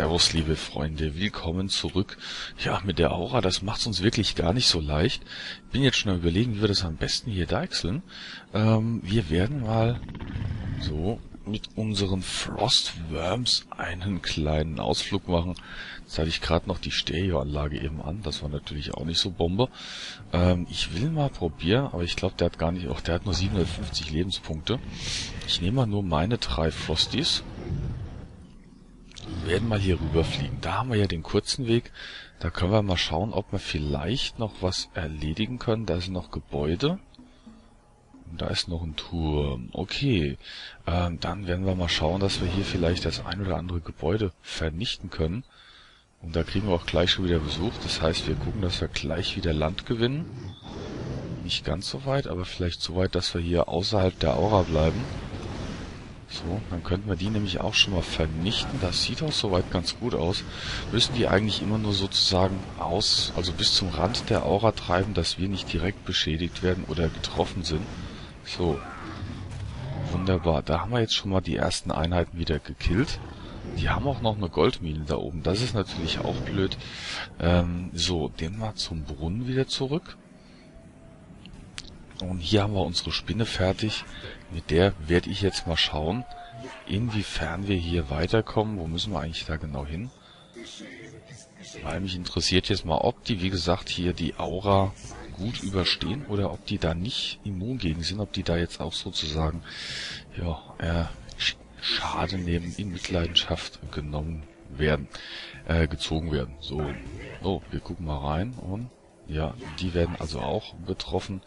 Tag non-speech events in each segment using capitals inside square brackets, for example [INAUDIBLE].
Servus, liebe Freunde, willkommen zurück. Ja, mit der Aura, das macht's uns wirklich gar nicht so leicht. Bin jetzt schon am überlegen, wie wir das am besten hier deichseln. Ähm, wir werden mal so mit unseren Frostworms einen kleinen Ausflug machen. Jetzt hatte ich gerade noch die Stereoanlage eben an, das war natürlich auch nicht so Bombe. Ähm, ich will mal probieren, aber ich glaube, der hat gar nicht, auch der hat nur 750 Lebenspunkte. Ich nehme mal nur meine drei Frosties werden mal hier rüberfliegen. Da haben wir ja den kurzen Weg. Da können wir mal schauen, ob wir vielleicht noch was erledigen können. Da sind noch Gebäude. Und da ist noch ein Turm. Okay. Ähm, dann werden wir mal schauen, dass wir hier vielleicht das ein oder andere Gebäude vernichten können. Und da kriegen wir auch gleich schon wieder Besuch. Das heißt, wir gucken, dass wir gleich wieder Land gewinnen. Nicht ganz so weit, aber vielleicht so weit, dass wir hier außerhalb der Aura bleiben. So, dann könnten wir die nämlich auch schon mal vernichten. Das sieht auch soweit ganz gut aus. Müssen die eigentlich immer nur sozusagen aus, also bis zum Rand der Aura treiben, dass wir nicht direkt beschädigt werden oder getroffen sind. So. Wunderbar. Da haben wir jetzt schon mal die ersten Einheiten wieder gekillt. Die haben auch noch eine Goldmine da oben. Das ist natürlich auch blöd. Ähm, so, den mal zum Brunnen wieder zurück. Und hier haben wir unsere Spinne fertig. Mit der werde ich jetzt mal schauen, inwiefern wir hier weiterkommen. Wo müssen wir eigentlich da genau hin? Weil mich interessiert jetzt mal, ob die, wie gesagt, hier die Aura gut überstehen oder ob die da nicht immun gegen sind, ob die da jetzt auch sozusagen ja, äh, Schaden nehmen, in Mitleidenschaft genommen werden, äh, gezogen werden. So, oh, wir gucken mal rein und ja, die werden also auch betroffen.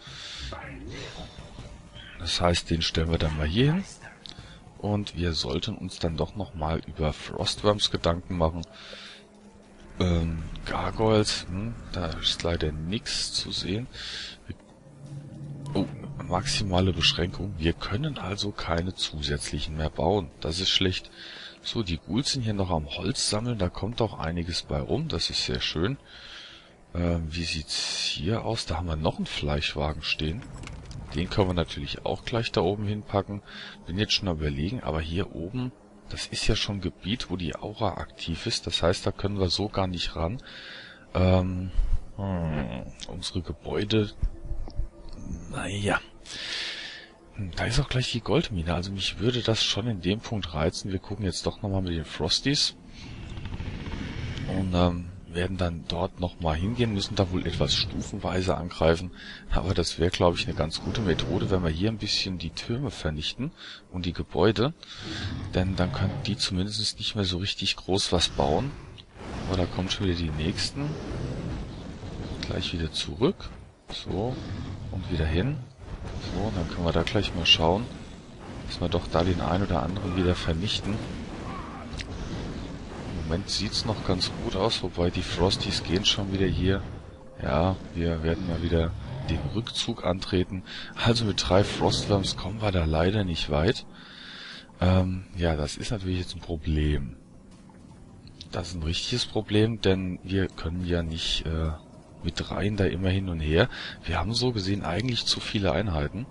Das heißt, den stellen wir dann mal hier hin. Und wir sollten uns dann doch nochmal über Frostworms Gedanken machen. Ähm, Gargoyles, hm, da ist leider nichts zu sehen. Oh, maximale Beschränkung. Wir können also keine zusätzlichen mehr bauen. Das ist schlecht. So, die Ghouls sind hier noch am Holz sammeln. Da kommt auch einiges bei rum. Das ist sehr schön. Ähm, wie sieht's hier aus? Da haben wir noch einen Fleischwagen stehen. Den können wir natürlich auch gleich da oben hinpacken. Bin jetzt schon überlegen, aber hier oben, das ist ja schon Gebiet, wo die Aura aktiv ist. Das heißt, da können wir so gar nicht ran. Ähm, hm, unsere Gebäude, naja. Hm, da ist auch gleich die Goldmine, also mich würde das schon in dem Punkt reizen. Wir gucken jetzt doch nochmal mit den Frosties. Und ähm, werden dann dort nochmal hingehen, müssen da wohl etwas stufenweise angreifen. Aber das wäre, glaube ich, eine ganz gute Methode, wenn wir hier ein bisschen die Türme vernichten und die Gebäude. Denn dann können die zumindest nicht mehr so richtig groß was bauen. Aber da kommen schon wieder die nächsten. Gleich wieder zurück. So. Und wieder hin. So, dann können wir da gleich mal schauen, dass wir doch da den einen oder anderen wieder vernichten. Moment sieht's noch ganz gut aus, wobei die Frosties gehen schon wieder hier. Ja, wir werden mal wieder den Rückzug antreten. Also mit drei Frostworms kommen wir da leider nicht weit. Ähm, ja, das ist natürlich jetzt ein Problem. Das ist ein richtiges Problem, denn wir können ja nicht äh, mit dreien da immer hin und her. Wir haben so gesehen eigentlich zu viele Einheiten.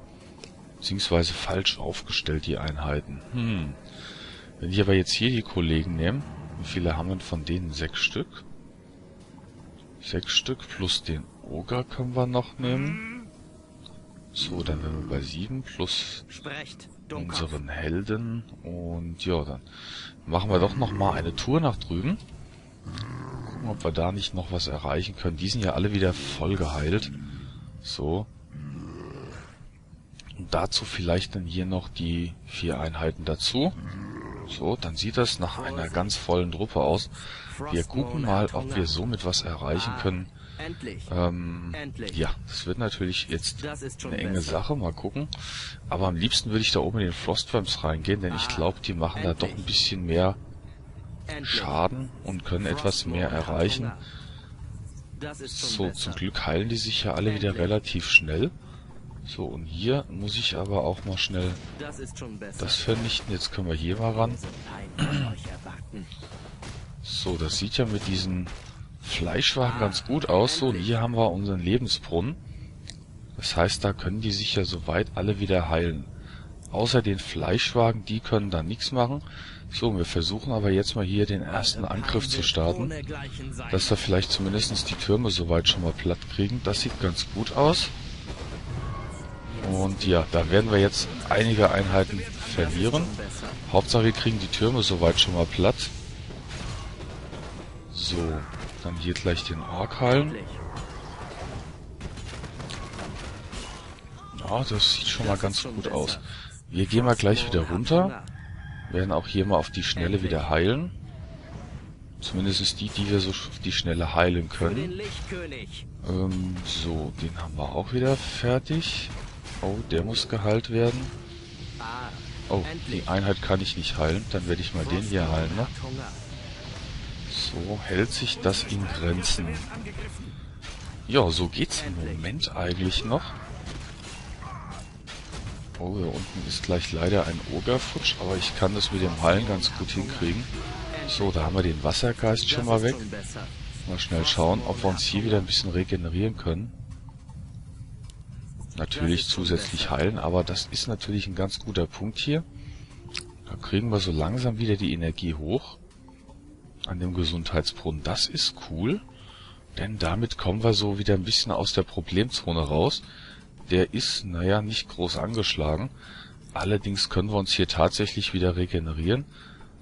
Beziehungsweise falsch aufgestellt, die Einheiten. Hm. Wenn ich aber jetzt hier die Kollegen nehme, wie viele haben wir von denen? Sechs Stück? Sechs Stück plus den Oger können wir noch nehmen. So, dann wären wir bei sieben plus unseren Helden. Und ja, dann machen wir doch noch mal eine Tour nach drüben. Gucken, ob wir da nicht noch was erreichen können. Die sind ja alle wieder voll geheilt. So. Und dazu vielleicht dann hier noch die vier Einheiten dazu. So, dann sieht das nach einer ganz vollen Truppe aus. Wir gucken mal, ob wir somit was erreichen können. Ähm, ja, das wird natürlich jetzt eine enge Sache, mal gucken. Aber am liebsten würde ich da oben in den Frostworms reingehen, denn ich glaube, die machen da doch ein bisschen mehr Schaden und können etwas mehr erreichen. So, zum Glück heilen die sich ja alle wieder relativ schnell. So, und hier muss ich aber auch mal schnell das vernichten. Jetzt können wir hier mal ran. So, das sieht ja mit diesen Fleischwagen ganz gut aus. So, und hier haben wir unseren Lebensbrunnen. Das heißt, da können die sich ja soweit alle wieder heilen. Außer den Fleischwagen, die können da nichts machen. So, wir versuchen aber jetzt mal hier den ersten Angriff zu starten, dass wir vielleicht zumindest die Türme soweit schon mal platt kriegen. Das sieht ganz gut aus. Und ja, da werden wir jetzt einige Einheiten verlieren. Hauptsache wir kriegen die Türme soweit schon mal platt. So, dann hier gleich den Ork heilen. Ja, das sieht schon mal ganz gut aus. Wir gehen mal gleich wieder runter. Werden auch hier mal auf die Schnelle wieder heilen. Zumindest ist die, die wir so auf die Schnelle heilen können. Ähm, so, den haben wir auch wieder fertig. Oh, der muss geheilt werden. Oh, die Einheit kann ich nicht heilen. Dann werde ich mal den hier heilen. Ne? So hält sich das in Grenzen. Ja, so geht's im Moment eigentlich noch. Oh, hier unten ist gleich leider ein Ogerfutsch, aber ich kann das mit dem Heilen ganz gut hinkriegen. So, da haben wir den Wassergeist schon mal weg. Mal schnell schauen, ob wir uns hier wieder ein bisschen regenerieren können. Natürlich zusätzlich heilen, aber das ist natürlich ein ganz guter Punkt hier. Da kriegen wir so langsam wieder die Energie hoch an dem Gesundheitsbrunnen. Das ist cool, denn damit kommen wir so wieder ein bisschen aus der Problemzone raus. Der ist, naja, nicht groß angeschlagen. Allerdings können wir uns hier tatsächlich wieder regenerieren.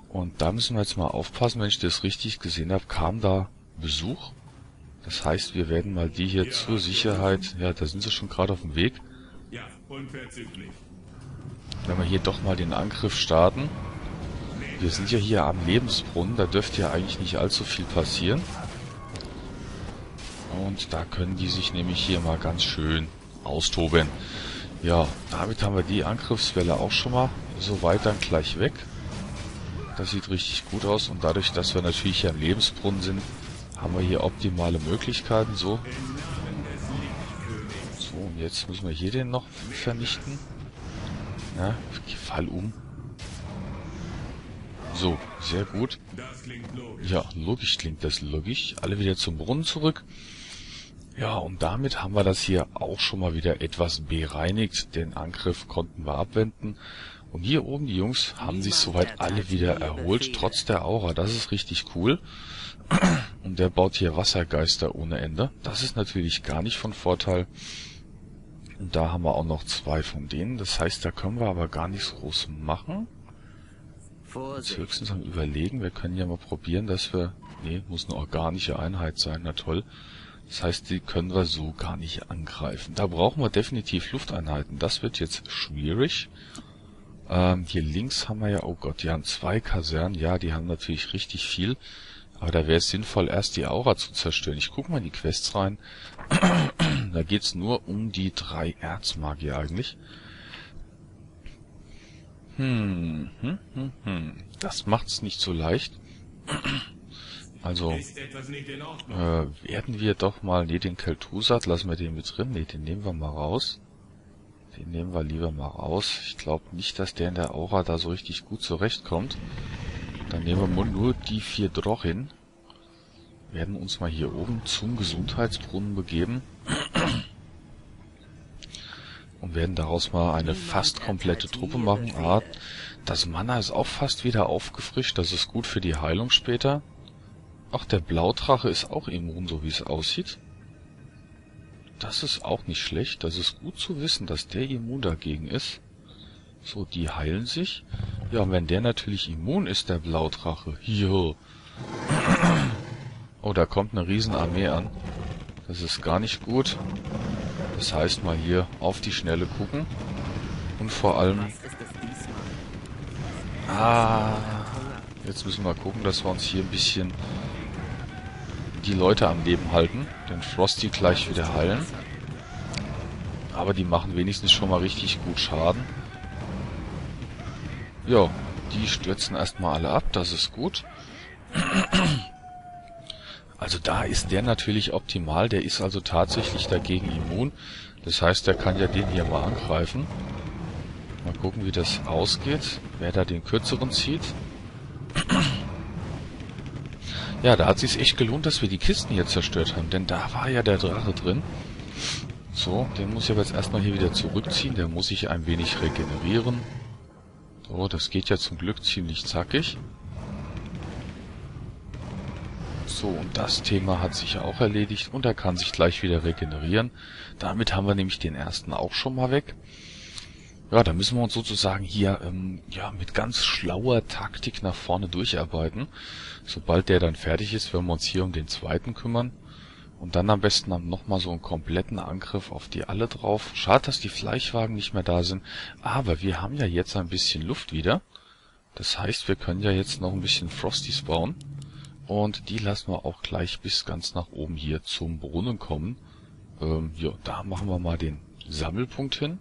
Und da müssen wir jetzt mal aufpassen, wenn ich das richtig gesehen habe, kam da Besuch. Das heißt, wir werden mal die hier zur Sicherheit... Ja, da sind sie schon gerade auf dem Weg. Ja, unverzüglich. Wenn wir hier doch mal den Angriff starten. Wir sind ja hier am Lebensbrunnen, da dürfte ja eigentlich nicht allzu viel passieren. Und da können die sich nämlich hier mal ganz schön austoben. Ja, damit haben wir die Angriffswelle auch schon mal soweit dann gleich weg. Das sieht richtig gut aus und dadurch, dass wir natürlich hier am Lebensbrunnen sind, haben wir hier optimale Möglichkeiten. So. So, und jetzt müssen wir hier den noch vernichten. Ja, fall um. So, sehr gut. Ja, logisch klingt das logisch. Alle wieder zum Brunnen zurück. Ja, und damit haben wir das hier auch schon mal wieder etwas bereinigt. Den Angriff konnten wir abwenden. Und hier oben, die Jungs, haben sich soweit alle wieder erholt, trotz der Aura. Das ist richtig cool. [CLEARS THROAT] Und der baut hier Wassergeister ohne Ende. Das ist natürlich gar nicht von Vorteil. Und da haben wir auch noch zwei von denen. Das heißt, da können wir aber gar nichts groß machen. Jetzt höchstens am überlegen. Wir können ja mal probieren, dass wir... Nee, muss eine organische Einheit sein. Na toll. Das heißt, die können wir so gar nicht angreifen. Da brauchen wir definitiv Lufteinheiten. Das wird jetzt schwierig. Ähm, hier links haben wir ja, oh Gott, die haben zwei Kasernen. Ja, die haben natürlich richtig viel. Aber da wäre es sinnvoll, erst die Aura zu zerstören. Ich gucke mal in die Quests rein. [CLEARS THROAT] da geht's nur um die drei Erzmagier eigentlich. Hm, hm, hm, hm. Das macht's nicht so leicht. [CLEARS THROAT] Also äh, werden wir doch mal, ne, den Keltusat lassen wir den mit drin, ne, den nehmen wir mal raus. Den nehmen wir lieber mal raus. Ich glaube nicht, dass der in der Aura da so richtig gut zurechtkommt. Dann nehmen wir nur die vier Drochin. Werden uns mal hier oben zum Gesundheitsbrunnen begeben. Und werden daraus mal eine fast komplette Truppe machen. Ah, das Mana ist auch fast wieder aufgefrischt. Das ist gut für die Heilung später. Ach, der Blaudrache ist auch immun, so wie es aussieht. Das ist auch nicht schlecht. Das ist gut zu wissen, dass der immun dagegen ist. So, die heilen sich. Ja, und wenn der natürlich immun ist, der Blaudrache. Jo. Oh, da kommt eine Riesenarmee an. Das ist gar nicht gut. Das heißt mal hier auf die Schnelle gucken. Und vor allem... Ah... Jetzt müssen wir gucken, dass wir uns hier ein bisschen die Leute am Leben halten, den Frosty gleich wieder heilen. Aber die machen wenigstens schon mal richtig gut Schaden. Ja, die stürzen erstmal alle ab, das ist gut. Also da ist der natürlich optimal, der ist also tatsächlich dagegen immun. Das heißt, der kann ja den hier mal angreifen. Mal gucken, wie das ausgeht, wer da den kürzeren zieht. Ja, da hat sich's echt gelohnt, dass wir die Kisten hier zerstört haben, denn da war ja der Drache drin. So, den muss ich aber jetzt erstmal hier wieder zurückziehen, der muss sich ein wenig regenerieren. So, das geht ja zum Glück ziemlich zackig. So, und das Thema hat sich ja auch erledigt und er kann sich gleich wieder regenerieren. Damit haben wir nämlich den ersten auch schon mal weg. Ja, da müssen wir uns sozusagen hier ähm, ja mit ganz schlauer Taktik nach vorne durcharbeiten. Sobald der dann fertig ist, werden wir uns hier um den zweiten kümmern. Und dann am besten nochmal so einen kompletten Angriff auf die alle drauf. Schade, dass die Fleischwagen nicht mehr da sind. Aber wir haben ja jetzt ein bisschen Luft wieder. Das heißt, wir können ja jetzt noch ein bisschen Frosties bauen. Und die lassen wir auch gleich bis ganz nach oben hier zum Brunnen kommen. Ähm, ja, da machen wir mal den Sammelpunkt hin.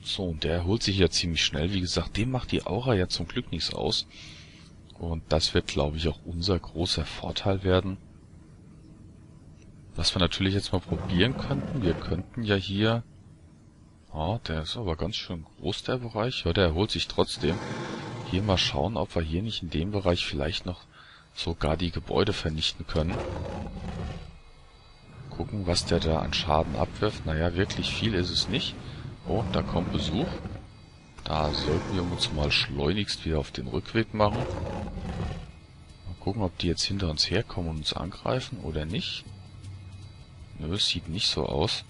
So, und der erholt sich ja ziemlich schnell. Wie gesagt, dem macht die Aura ja zum Glück nichts aus. Und das wird, glaube ich, auch unser großer Vorteil werden. Was wir natürlich jetzt mal probieren könnten, wir könnten ja hier... Ah, der ist aber ganz schön groß, der Bereich. Ja, der erholt sich trotzdem. Hier mal schauen, ob wir hier nicht in dem Bereich vielleicht noch sogar die Gebäude vernichten können. Gucken, was der da an Schaden abwirft. Naja, wirklich viel ist es nicht. Oh, da kommt Besuch. Da sollten wir uns mal schleunigst wieder auf den Rückweg machen. Mal gucken, ob die jetzt hinter uns herkommen und uns angreifen oder nicht. Nö, es sieht nicht so aus.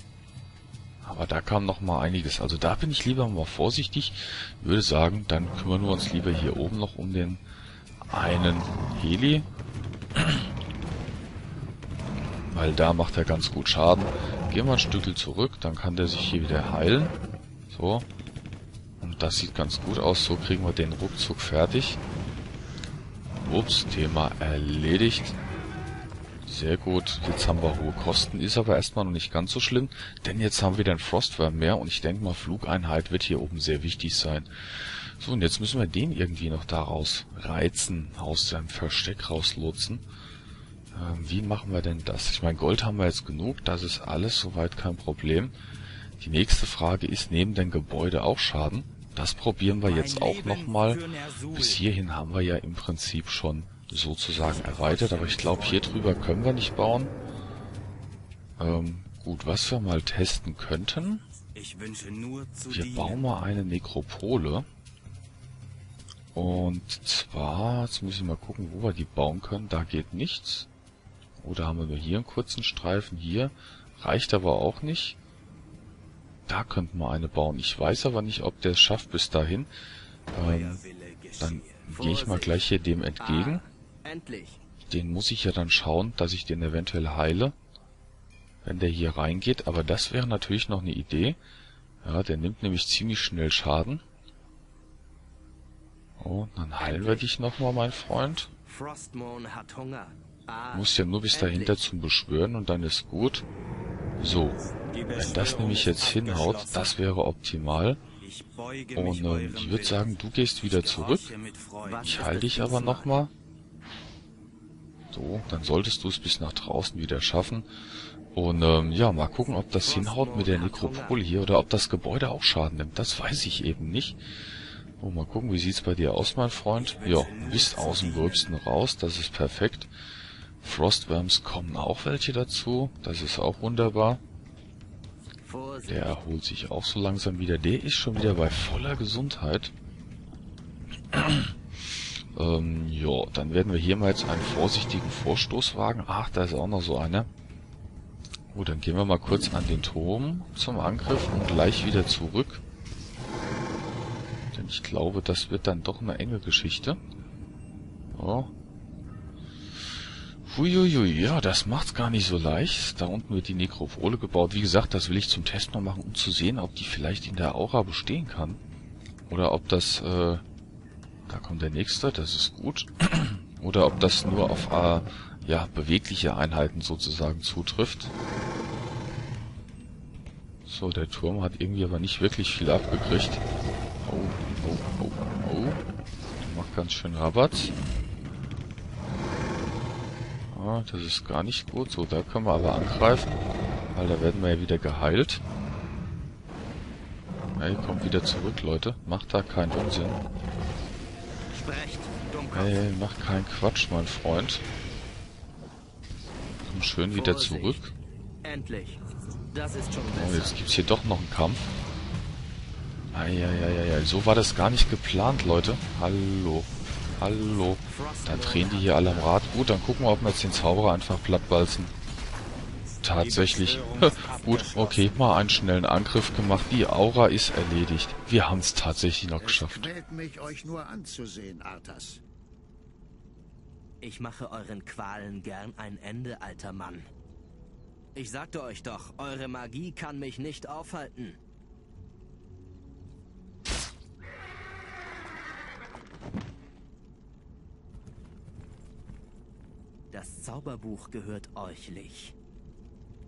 Aber da kam noch mal einiges. Also da bin ich lieber mal vorsichtig. Ich würde sagen, dann kümmern wir uns lieber hier oben noch um den einen Heli. [CLEARS THROAT] Weil da macht er ganz gut Schaden. Gehen wir ein Stückchen zurück, dann kann der sich hier wieder heilen. So. Das sieht ganz gut aus. So kriegen wir den ruckzuck fertig. Ups, Thema erledigt. Sehr gut. Jetzt haben wir hohe Kosten. Ist aber erstmal noch nicht ganz so schlimm, denn jetzt haben wir den Frostworm mehr und ich denke mal, Flugeinheit wird hier oben sehr wichtig sein. So, und jetzt müssen wir den irgendwie noch daraus reizen, aus seinem Versteck rauslotsen. Ähm, wie machen wir denn das? Ich meine, Gold haben wir jetzt genug, das ist alles soweit kein Problem. Die nächste Frage ist, nehmen denn Gebäude auch Schaden? Das probieren wir jetzt auch nochmal. Bis hierhin haben wir ja im Prinzip schon sozusagen erweitert, aber ich glaube, hier drüber können wir nicht bauen. Ähm, gut, was wir mal testen könnten. Wir bauen mal eine Nekropole. Und zwar, jetzt muss ich mal gucken, wo wir die bauen können. Da geht nichts. Oder haben wir nur hier einen kurzen Streifen? Hier. Reicht aber auch nicht. Da könnten wir eine bauen. Ich weiß aber nicht, ob der es schafft bis dahin. Ähm, dann gehe ich mal gleich hier dem entgegen. Den muss ich ja dann schauen, dass ich den eventuell heile. Wenn der hier reingeht. Aber das wäre natürlich noch eine Idee. Ja, der nimmt nämlich ziemlich schnell Schaden. Oh, dann heilen wir dich nochmal, mein Freund. Muss ja nur bis dahinter zum Beschwören und dann ist gut. So, wenn das nämlich jetzt hinhaut, das wäre optimal. Und ähm, ich würde sagen, du gehst wieder zurück. Ich halte dich aber nochmal. So, dann solltest du es bis nach draußen wieder schaffen. Und ähm, ja, mal gucken, ob das hinhaut mit der Nekropole hier oder ob das Gebäude auch Schaden nimmt. Das weiß ich eben nicht. Oh, mal gucken, wie sieht's bei dir aus, mein Freund? Ja, du bist aus dem Gröbsten raus, das ist perfekt. Frostworms kommen auch welche dazu. Das ist auch wunderbar. Der erholt sich auch so langsam wieder. Der ist schon wieder bei voller Gesundheit. [CLEARS THROAT] ähm, ja, dann werden wir hier mal jetzt einen vorsichtigen Vorstoß wagen. Ach, da ist auch noch so einer. Gut, dann gehen wir mal kurz an den Turm zum Angriff und gleich wieder zurück. Denn ich glaube, das wird dann doch eine enge Geschichte. Oh, Huiuiui, ja, das macht's gar nicht so leicht. Da unten wird die Nekropole gebaut. Wie gesagt, das will ich zum Test noch machen, um zu sehen, ob die vielleicht in der Aura bestehen kann. Oder ob das, äh, da kommt der nächste, das ist gut. [CLEARS THROAT] Oder ob das nur auf, äh, ja, bewegliche Einheiten sozusagen zutrifft. So, der Turm hat irgendwie aber nicht wirklich viel abgekriegt. Oh, oh, oh, oh. Der macht ganz schön Rabatt das ist gar nicht gut. So, da können wir aber angreifen. Weil da werden wir ja wieder geheilt. Hey, kommt wieder zurück, Leute. Macht da keinen Unsinn. Hey, macht keinen Quatsch, mein Freund. Komm schön wieder zurück. Endlich. Das ist schon Oh, jetzt gibt's hier doch noch einen Kampf. Eieieiei, so war das gar nicht geplant, Leute. Hallo. Hallo. Dann drehen die hier alle am Rad. Gut, dann gucken wir, ob wir jetzt den Zauberer einfach plattbalzen. Tatsächlich. [LAUGHS] Gut, okay, mal einen schnellen Angriff gemacht. Die Aura ist erledigt. Wir haben es tatsächlich noch geschafft. mich, euch nur anzusehen, Arthas. Ich mache euren Qualen gern ein Ende, alter Mann. Ich sagte euch doch, eure Magie kann mich nicht aufhalten. Das Zauberbuch gehört euch, Lich.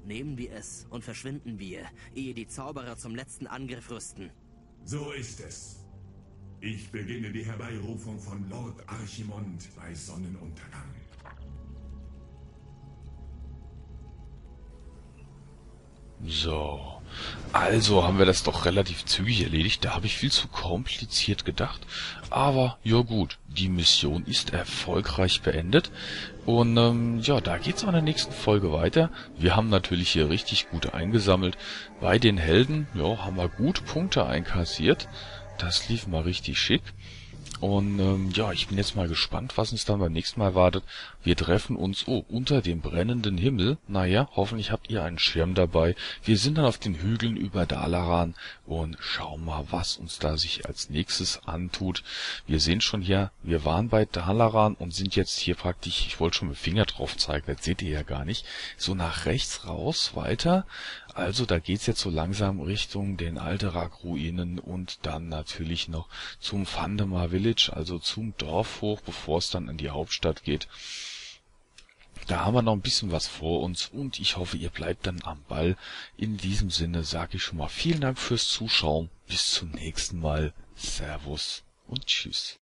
Nehmen wir es und verschwinden wir, ehe die Zauberer zum letzten Angriff rüsten. So ist es. Ich beginne die Herbeirufung von Lord Archimond bei Sonnenuntergang. So. Also haben wir das doch relativ zügig erledigt. Da habe ich viel zu kompliziert gedacht. Aber ja gut, die Mission ist erfolgreich beendet. Und ähm, ja, da geht's in der nächsten Folge weiter. Wir haben natürlich hier richtig gut eingesammelt. Bei den Helden, ja, haben wir gut Punkte einkassiert. Das lief mal richtig schick. Und ähm, ja, ich bin jetzt mal gespannt, was uns dann beim nächsten Mal wartet. Wir treffen uns oh, unter dem brennenden Himmel. Naja, hoffentlich habt ihr einen Schirm dabei. Wir sind dann auf den Hügeln über Dalaran und schauen mal, was uns da sich als nächstes antut. Wir sehen schon hier, wir waren bei Dalaran und sind jetzt hier praktisch, ich wollte schon mit dem Finger drauf zeigen, das seht ihr ja gar nicht, so nach rechts raus weiter. Also da geht's jetzt so langsam Richtung den Alterak-Ruinen und dann natürlich noch zum Fandemar Village, also zum Dorf hoch, bevor es dann in die Hauptstadt geht. Da haben wir noch ein bisschen was vor uns und ich hoffe, ihr bleibt dann am Ball. In diesem Sinne sage ich schon mal vielen Dank fürs Zuschauen. Bis zum nächsten Mal. Servus und Tschüss.